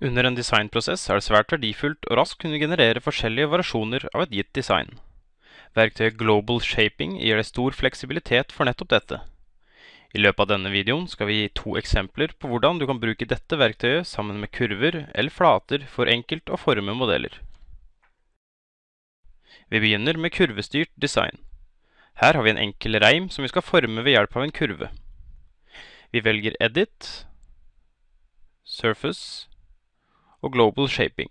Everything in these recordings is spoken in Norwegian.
Under en designprosess er det svært verdifullt å raskt kunne generere forskjellige variasjoner av et gitt design. Verktøyet Global Shaping gir deg stor fleksibilitet for nettopp dette. I løpet av denne videoen skal vi gi to eksempler på hvordan du kan bruke dette verktøyet sammen med kurver eller flater for enkelt å forme modeller. Vi begynner med kurvestyrt design. Her har vi en enkel reim som vi skal forme ved hjelp av en kurve. Vi velger Edit, Surface og Global Shaping.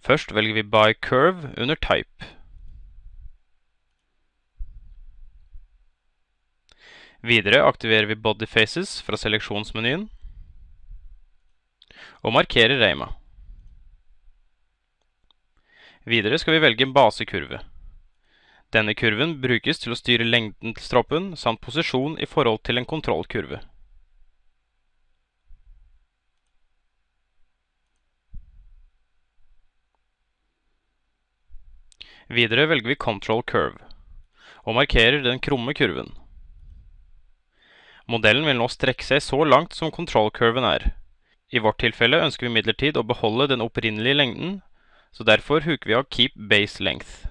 Først velger vi By Curve under Type. Videre aktiverer vi Body Faces fra seleksjonsmenyen og markerer reima. Videre skal vi velge en basekurve. Denne kurven brukes til å styre lengden til stroppen samt posisjon i forhold til en kontrollkurve. Videre velger vi Control Curve, og markerer den krumme kurven. Modellen vil nå strekke seg så langt som kontrollkurven er. I vårt tilfelle ønsker vi imidlertid å beholde den opprinnelige lengden, så derfor huker vi av Keep Base Length.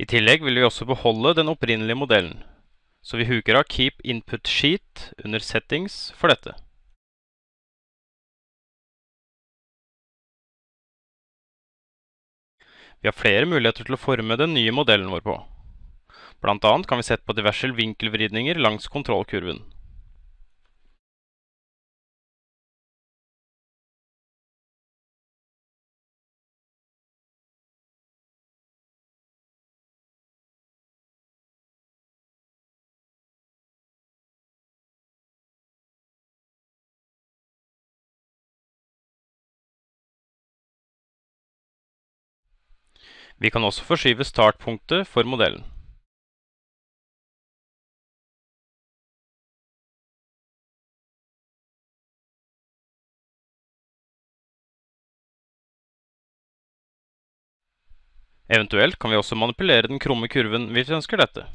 I tillegg vil vi også beholde den opprinnelige modellen, så vi huker av Keep Input Sheet under Settings for dette. Vi har flere muligheter til å forme den nye modellen vår på. Blant annet kan vi sette på diverse vinkelvridninger langs kontrollkurven. Vi kan også forskyve startpunktet for modellen. Eventuelt kan vi også manipulere den krumme kurven hvis vi ønsker dette.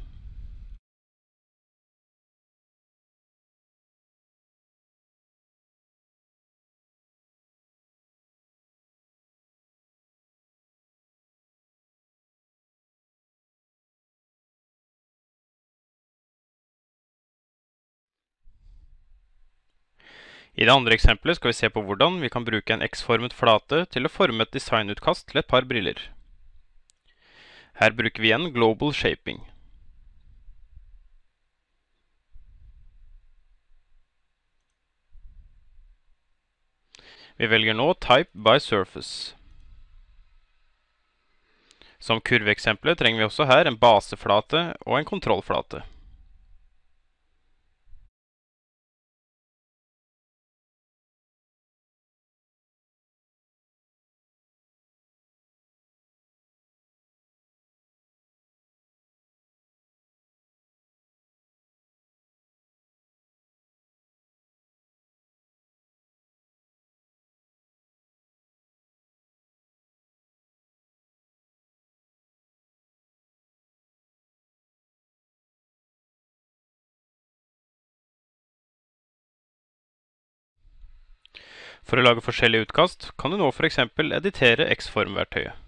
I det andre eksempelet skal vi se på hvordan vi kan bruke en X-formet flate til å forme et designutkast til et par briller. Her bruker vi igjen Global Shaping. Vi velger nå Type by Surface. Som kurveeksempelet trenger vi også her en baseflate og en kontrollflate. For å lage forskjellige utkast kan du nå eksempel editere X-formverktøyet.